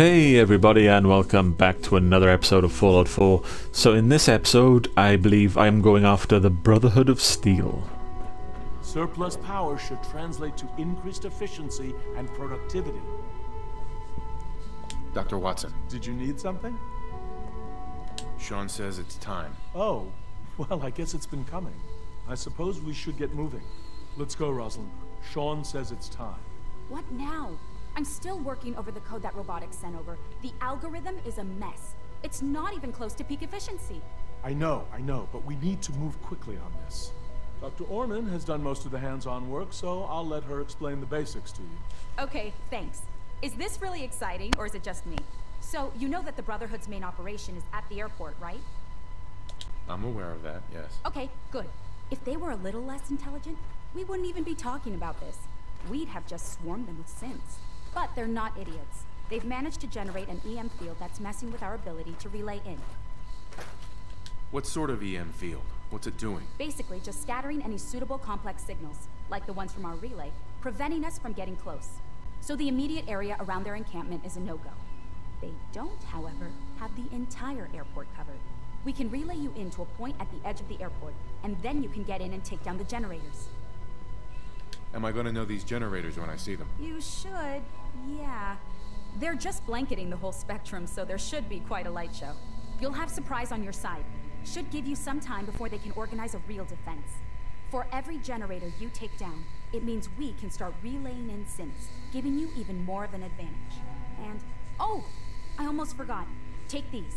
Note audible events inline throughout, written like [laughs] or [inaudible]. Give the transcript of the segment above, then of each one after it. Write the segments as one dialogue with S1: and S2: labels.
S1: Hey everybody and welcome back to another episode of Fallout 4. So in this episode, I believe I am going after the Brotherhood of Steel.
S2: Surplus power should translate to increased efficiency and productivity.
S3: Dr. Watson,
S2: Did you need something?
S3: Sean says it's time.
S2: Oh, well, I guess it's been coming. I suppose we should get moving. Let's go, Rosalind. Sean says it's time.
S4: What now? I'm still working over the code that robotics sent over. The algorithm is a mess. It's not even close to peak efficiency.
S2: I know, I know, but we need to move quickly on this. Dr. Orman has done most of the hands-on work, so I'll let her explain the basics to you.
S4: Okay, thanks. Is this really exciting, or is it just me? So, you know that the Brotherhood's main operation is at the airport, right?
S3: I'm aware of that, yes.
S4: Okay, good. If they were a little less intelligent, we wouldn't even be talking about this. We'd have just swarmed them with synths. But they're not idiots. They've managed to generate an EM field that's messing with our ability to relay in.
S3: What sort of EM field? What's it doing?
S4: Basically, just scattering any suitable complex signals, like the ones from our relay, preventing us from getting close. So the immediate area around their encampment is a no-go. They don't, however, have the entire airport covered. We can relay you in to a point at the edge of the airport, and then you can get in and take down the generators.
S3: Am I gonna know these generators when I see them?
S4: You should, yeah. They're just blanketing the whole spectrum, so there should be quite a light show. You'll have surprise on your side. Should give you some time before they can organize a real defense. For every generator you take down, it means we can start relaying in synths, giving you even more of an advantage. And, oh, I almost forgot. Take these.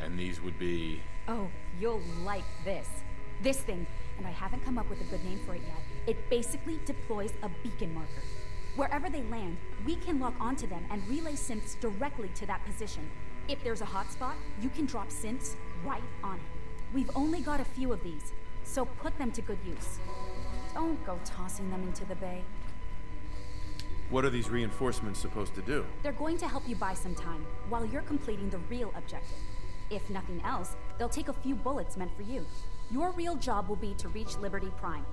S3: And these would be...
S4: Oh, you'll like this. This thing, and I haven't come up with a good name for it yet. It basically deploys a beacon marker. Wherever they land, we can lock onto them and relay synths directly to that position. If there's a hotspot, you can drop synths right on it. We've only got a few of these, so put them to good use. Don't go tossing them into the bay.
S3: What are these reinforcements supposed to do?
S4: They're going to help you buy some time while you're completing the real objective. If nothing else, they'll take a few bullets meant for you. Your real job will be to reach Liberty Prime.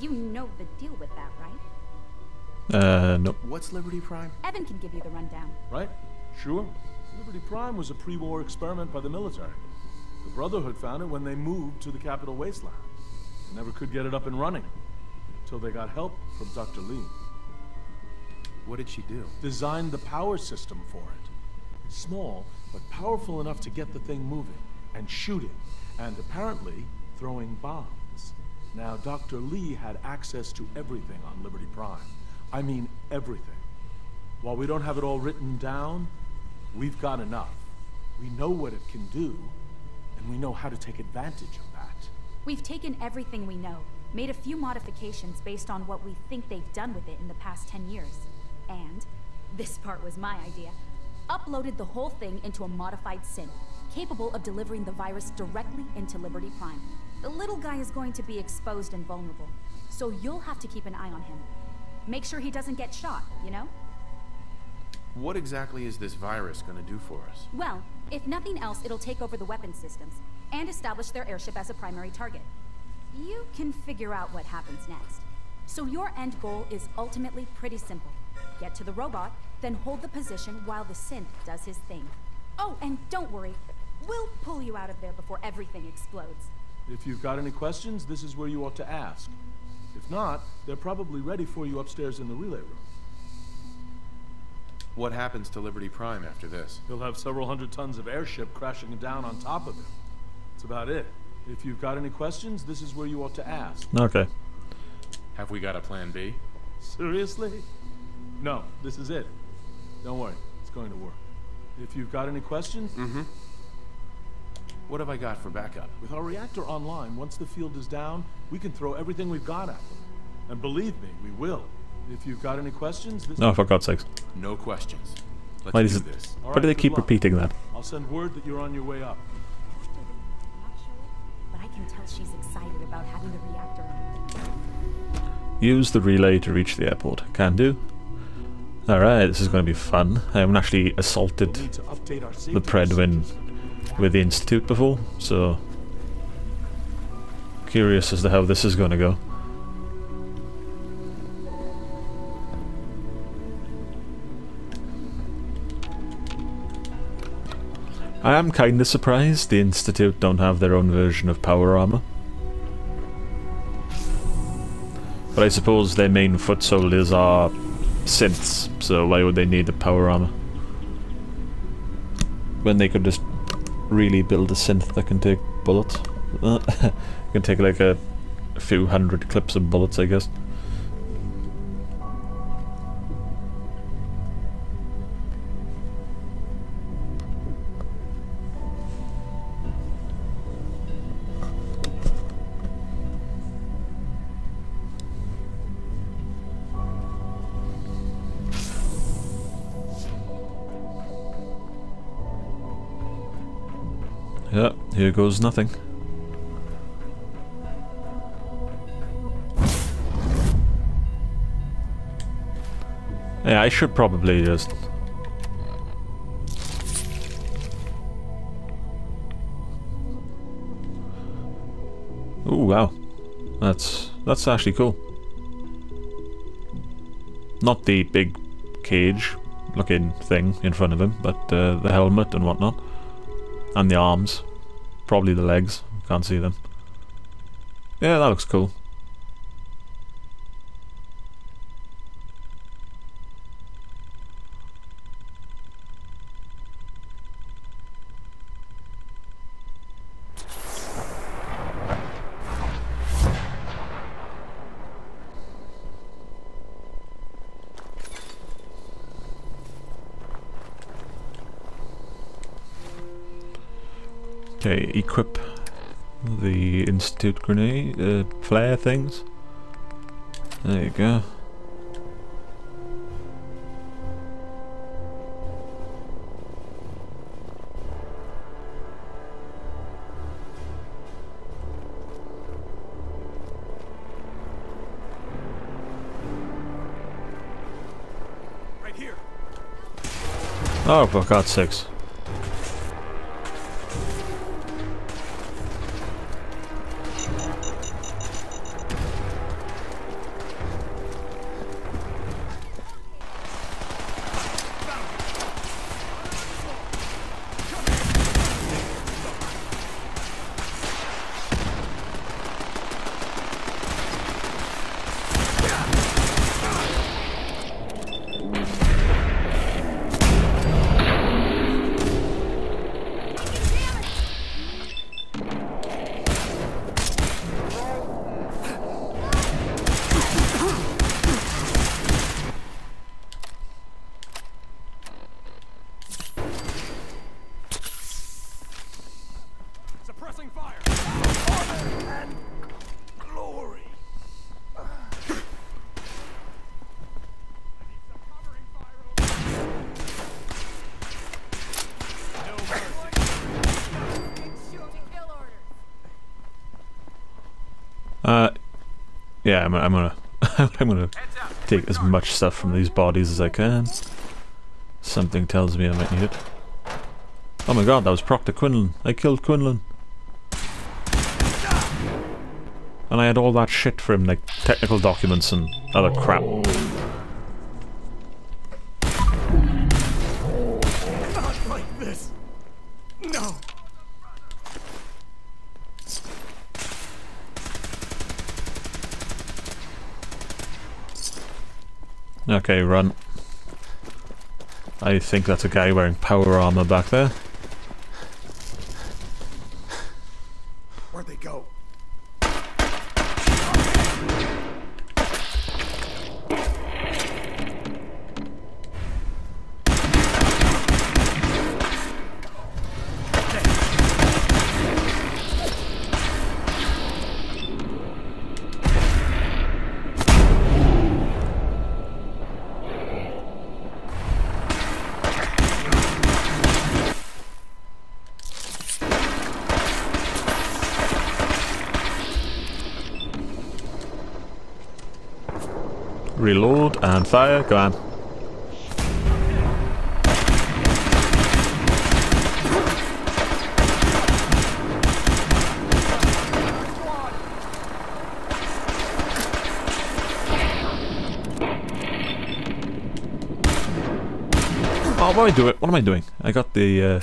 S4: You know the deal with that, right?
S1: Uh, nope.
S3: What's Liberty Prime?
S4: Evan can give you the rundown.
S2: Right? Sure. Liberty Prime was a pre-war experiment by the military. The Brotherhood found it when they moved to the capital wasteland. They never could get it up and running. Until they got help from Dr. Li.
S3: What did she do?
S2: Designed the power system for it. Small, but powerful enough to get the thing moving, and shooting, and apparently throwing bombs. Now, Dr. Li had access to everything on Liberty Prime. I mean everything. While we don't have it all written down, we've got enough. We know what it can do, and we know how to take advantage of that.
S4: We've taken everything we know, made a few modifications based on what we think they've done with it in the past 10 years. And, this part was my idea, uploaded the whole thing into a modified synth, capable of delivering the virus directly into Liberty Prime. The little guy is going to be exposed and vulnerable, so you'll have to keep an eye on him. Make sure he doesn't get shot, you know?
S3: What exactly is this virus gonna do for us?
S4: Well, if nothing else, it'll take over the weapon systems and establish their airship as a primary target. You can figure out what happens next. So your end goal is ultimately pretty simple. Get to the robot, then hold the position while the synth does his thing. Oh, and don't worry. We'll pull you out of there before everything explodes.
S2: If you've got any questions, this is where you ought to ask. If not, they're probably ready for you upstairs in the relay room.
S3: What happens to Liberty Prime after this?
S2: He'll have several hundred tons of airship crashing down on top of him. That's about it. If you've got any questions, this is where you ought to ask.
S1: Okay.
S3: Have we got a plan B?
S2: Seriously? No, this is it. Don't worry, it's going to work. If you've got any questions,
S3: Mm-hmm. What have I got for backup?
S2: with our reactor online, once the field is down, we can throw everything we've got at them. And believe me, we will. If you've got any questions, this
S1: No, for God's sakes.
S3: No questions. Let's
S1: Why
S3: do
S1: is it-
S3: this.
S1: Why
S2: right,
S1: do they keep
S2: luck.
S1: repeating that?
S2: I'll send word that you're on your way up.
S4: But I can tell she's excited about having the reactor.
S1: Use the relay to reach the airport. Can do. Alright, this is going to be fun. I haven't actually
S2: We'll
S1: assaulted
S2: need to update our safety
S1: the Prydwen
S2: procedures.
S1: With the Institute before, so... Curious as to how this is going to go. I am kinda surprised the Institute don't have their own version of power armor. But I suppose their main foot soldiers are synths, so why would they need the power armor? When they could just really build a synth that can take bullets. [laughs] can take like a, a few hundred clips of bullets, I guess. Here goes nothing. Yeah, I should probably just... Oh wow. That's that's actually cool. Not the big cage looking thing in front of him, but uh, the helmet and whatnot. And the arms. Probably the legs. Can't see them. Yeah, that looks cool. The Institute grenade, uh, flare things. There you go.
S3: Right here.
S1: Oh, for God's sakes. Yeah, I'm, I'm gonna, [laughs] I'm gonna take as much stuff from these bodies as I can. Something tells me I might need it. Oh my god, that was Proctor Quinlan. I killed Quinlan. And I had all that shit for him, like technical documents and other crap. Okay, run. I think that's a guy wearing power armor back there. Reload and fire, go on. Oh, what am I doing? What am I doing? I got the uh,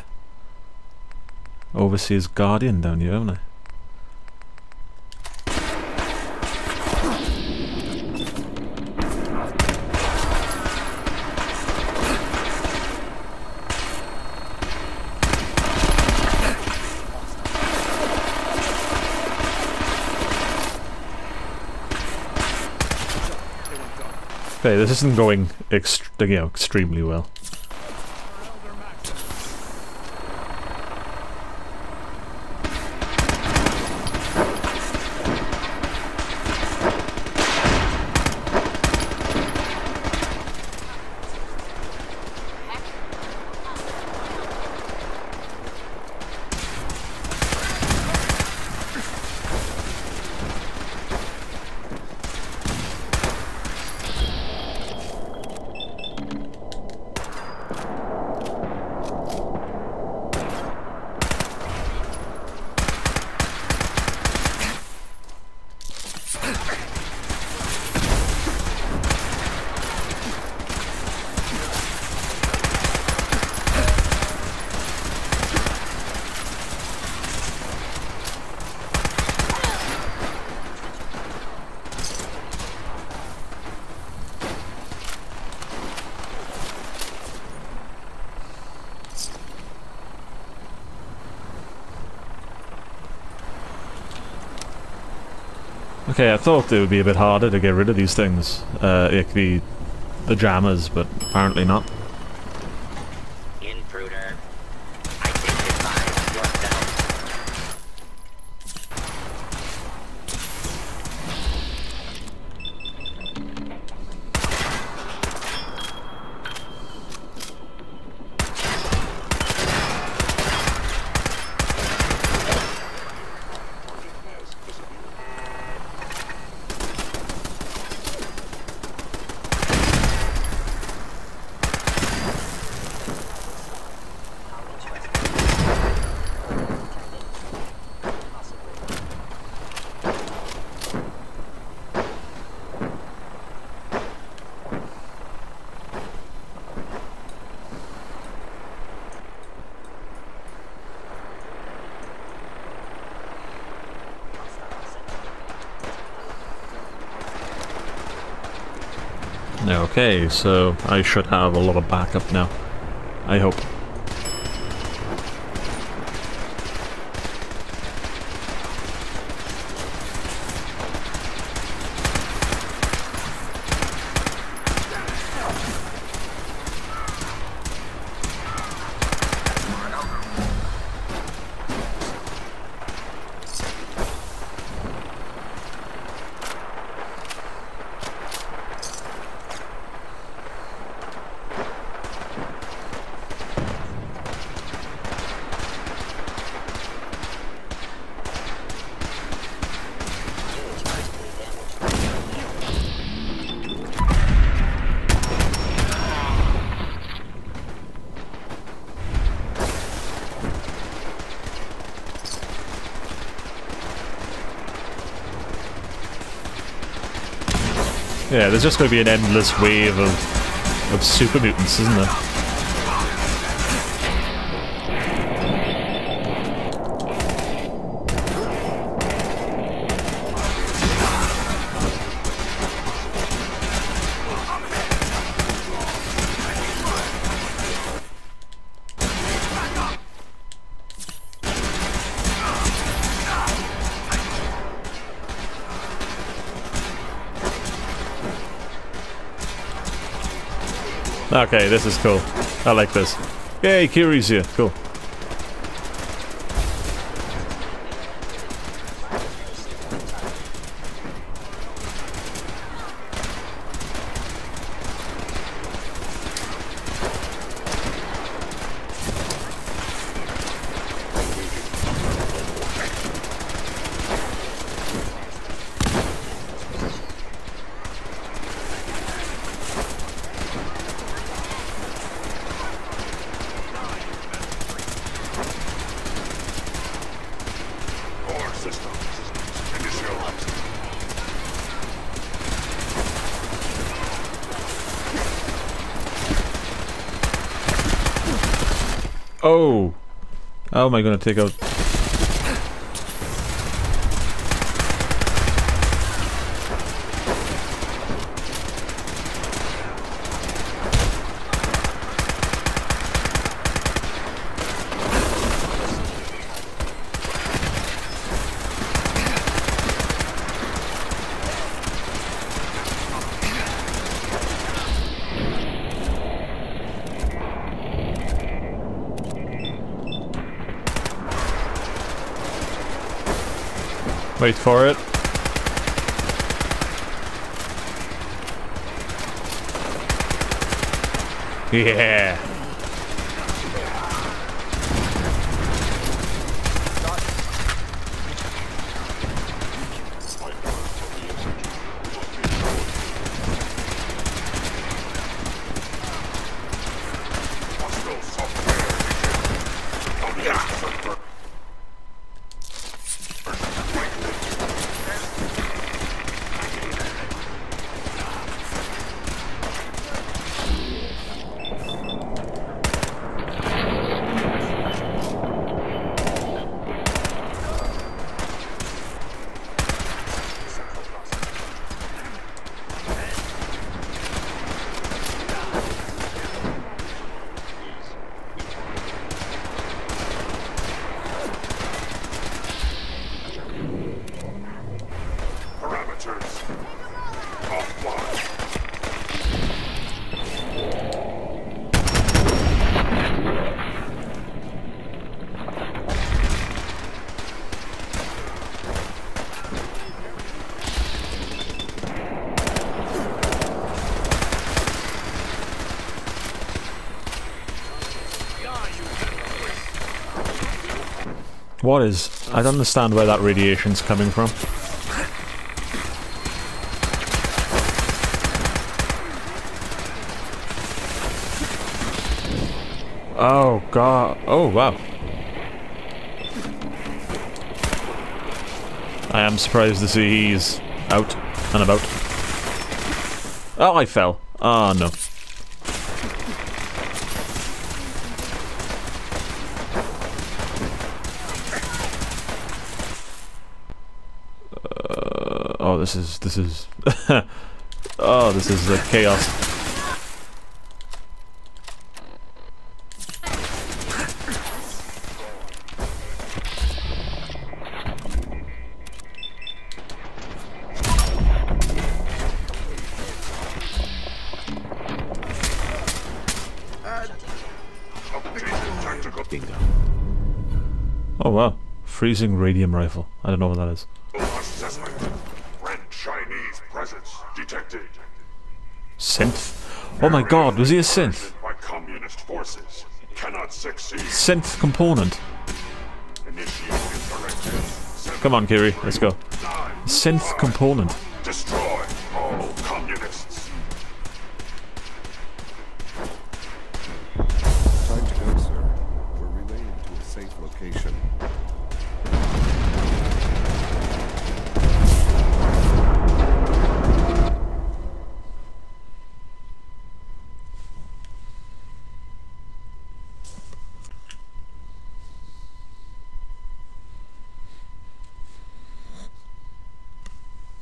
S1: Overseer's Guardian down here, haven't I? Okay, this isn't going you know, extremely well. Okay, I thought it would be a bit harder to get rid of these things, uh, like the, the jammers, but apparently not. Okay, so I should have a lot of backup now. I hope. Yeah, there's just going to be an endless wave of, of super mutants, isn't there? Okay, this is cool. I like this. Yay, Curie's here. Cool. Oh. How am I gonna take out... Wait for it. Yeah. What is... I don't understand where that radiation's coming from. Oh god. Oh wow. I am surprised to see he's out and about. Oh, I fell. Oh no. Uh, oh, this is this is. [laughs] oh, this is uh, chaos.
S2: Bingo.
S1: Oh wow, freezing radium rifle. I don't know what that is. Synth. Oh my god, was he a synth? Synth component. Come on, Curie, let's go. Synth component.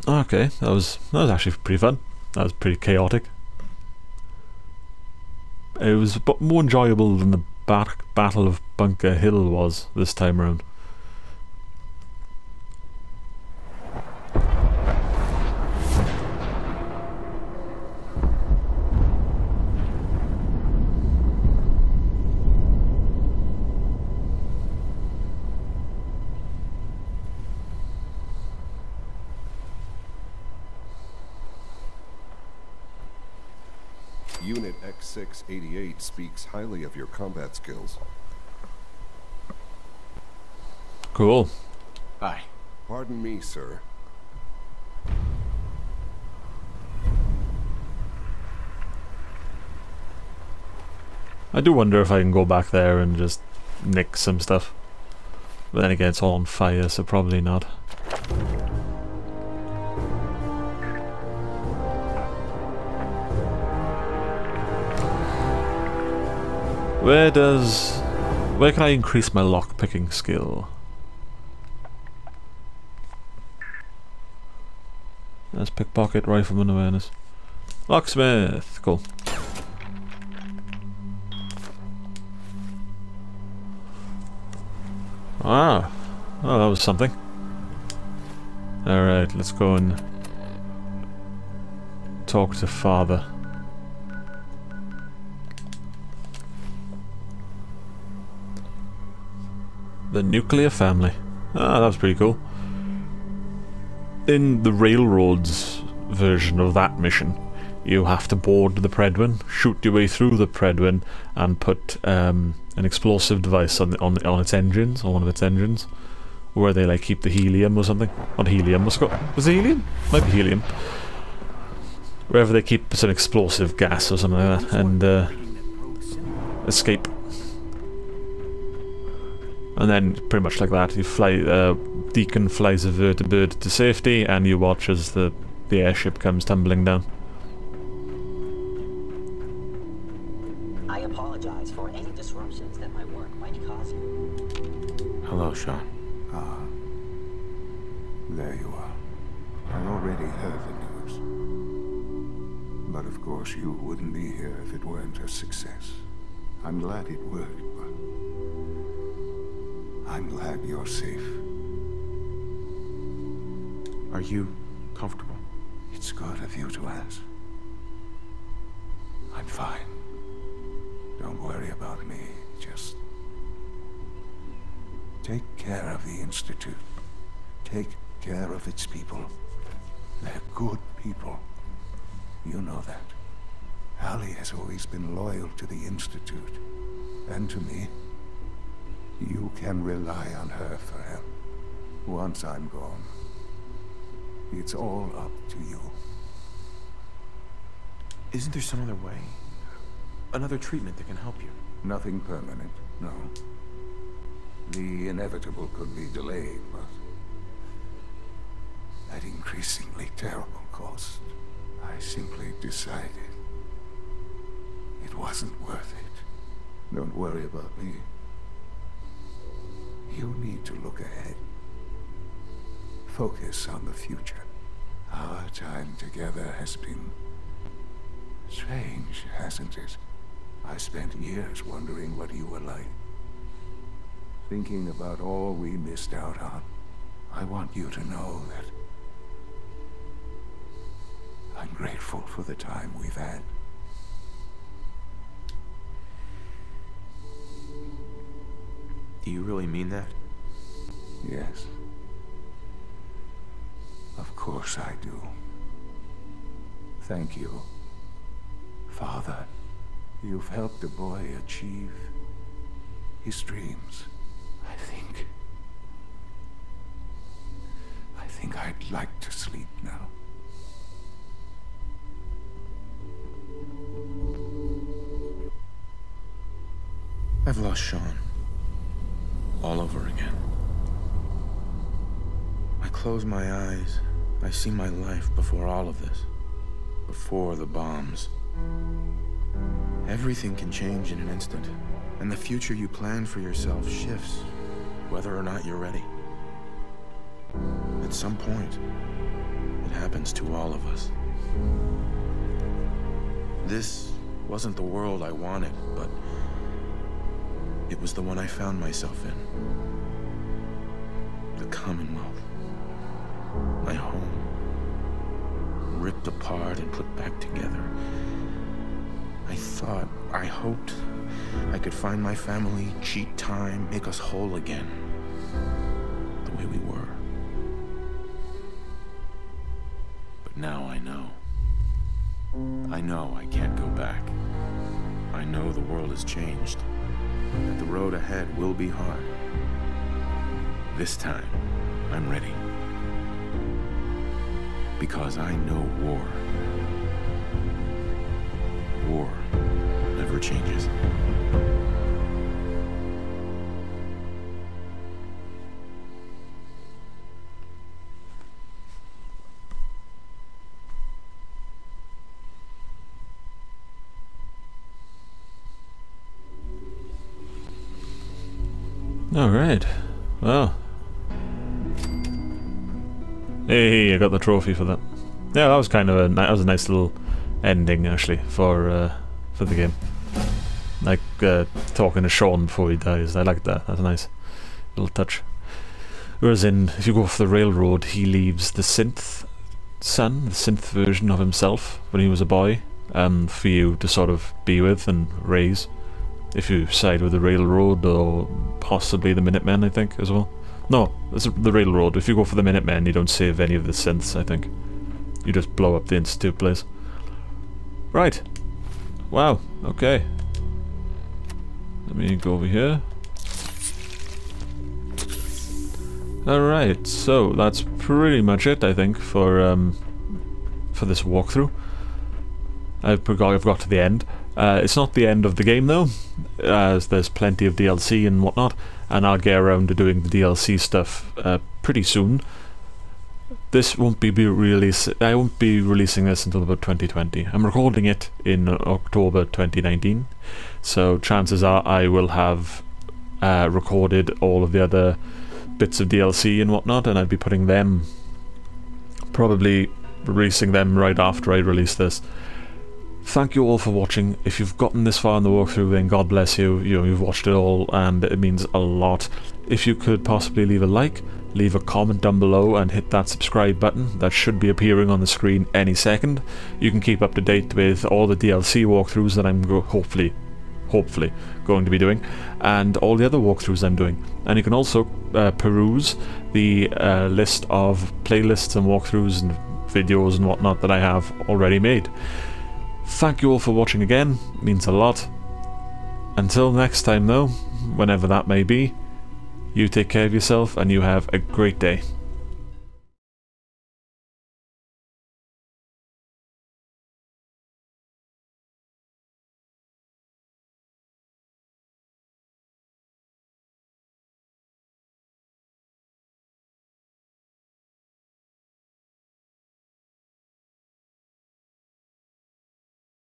S5: Oh,
S1: okay, that was that was actually pretty fun. That was pretty chaotic. It was more enjoyable than the bat- Battle of Bunker Hill was this time around.
S5: X688 speaks highly of your combat skills.
S1: Cool.
S2: Hi.
S5: Pardon me, sir.
S1: I do wonder if I can go back there and just nick some stuff. But then again, it's all on fire, so probably not. Where does... where can I increase my lock picking skill? Let's pickpocket rifleman awareness. Locksmith, cool. Ah, oh, that was something. Alright, let's go and talk to father. The nuclear family. Ah, that was pretty cool. In the railroads version of that mission, you have to board the Prydwen, shoot your way through the Prydwen, and put um, an explosive device on the, on the, on its engines, on one of its engines, where they like keep the helium or something. Not helium. What's it? Was it helium? Might be helium. Wherever they keep some explosive gas or something like that, and uh, escape. And then, pretty much like that, you fly. Uh, Deacon flies a vertibird to safety, and you watch as the the airship comes tumbling down.
S6: I apologize for any disruptions that my work might cause you.
S3: Hello, Sean.
S5: Ah. There you are. I already heard the news. But of course you wouldn't be here if it weren't a success. I'm glad it worked, but... I'm glad you're safe.
S3: Are you comfortable?
S5: It's good of you to ask. I'm fine. Don't worry about me. Just take care of the Institute. Take care of its people. They're good people. You know that. Allie has always been loyal to the Institute. And to me. You can rely on her for help. Once I'm gone, it's all up to you.
S3: Isn't there some other way? Another treatment that can help you?
S5: Nothing permanent, no. The inevitable could be delayed, but... At increasingly terrible cost, I simply decided... It wasn't worth it. Don't worry about me. You need to look ahead. Focus on the future. Our time together has been... strange, hasn't it? I spent years wondering what you were like. Thinking about all we missed out on. I want you to know that... I'm grateful for the time we've had.
S3: Do you really mean that?
S5: Yes. Of course I do. Thank you. Father, you've helped the boy achieve his dreams. I think... I think I'd like to sleep now.
S3: I've lost Sean. All over again. I close my eyes. I see my life before all of this. Before the bombs. Everything can change in an instant. And the future you plan for yourself shifts, whether or not you're ready. At some point, it happens to all of us. This wasn't the world I wanted, but it was the one I found myself in. The Commonwealth. My home. Ripped apart and put back together. I thought, I hoped, I could find my family, cheat time, make us whole again. The way we were. But now I know. I know I can't go back. I know the world has changed. That the road ahead will be hard. This time, I'm ready. Because I know war. War never changes.
S1: Alright. Well. Hey, I got the trophy for that. Yeah, that was kind of a that was a nice little ending actually for uh, for the game. Like uh, talking to Sean before he dies. I like that. That's a nice little touch. Whereas in if you go off the railroad, he leaves the synth son, the synth version of himself when he was a boy, um, for you to sort of be with and raise. If you side with the railroad or possibly the Minutemen, I think as well. No, it's the railroad. If you go for the Minutemen, you don't save any of the synths. I think you just blow up the institute place. Right. Wow. Okay. Let me go over here. Alright, so that's pretty much it, I think, for um, for this walkthrough. I've got, I've got to the end. Uh, it's not the end of the game, though, as there's plenty of DLC and whatnot, and I'll get around to doing the DLC stuff uh, pretty soon. This won't be, be release. I won't be releasing this until about 2020. I'm recording it in October 2019, so chances are I will have uh, recorded all of the other bits of DLC and whatnot, and I'd be putting them, probably releasing them right after I release this. Thank you all for watching. If you've gotten this far in the walkthrough, then God bless you. You know, you've watched it all, and it means a lot. If you could possibly leave a like, leave a comment down below, and hit that subscribe button. That should be appearing on the screen any second. You can keep up to date with all the DLC walkthroughs that I'm hopefully hopefully going to be doing, and all the other walkthroughs I'm doing. And you can also uh, peruse the uh, list of playlists and walkthroughs and videos and whatnot that I have already made. Thank you all for watching again, it means a lot. Until next time though, whenever that may be, you take care of yourself and you have a great day.